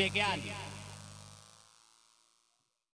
dari Sungai